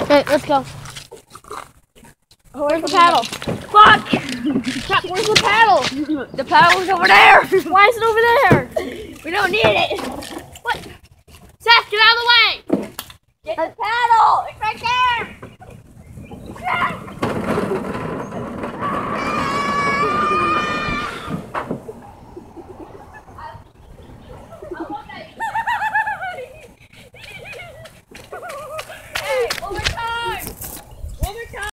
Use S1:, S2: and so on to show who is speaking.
S1: Okay, let's go. Oh, Where's the paddle? Fuck! Where's the paddle?
S2: The paddle's over there.
S1: Why is it over there?
S2: We don't need it.
S1: What? Seth, get out of the way!
S2: Get the paddle. It's right there. Oh my god!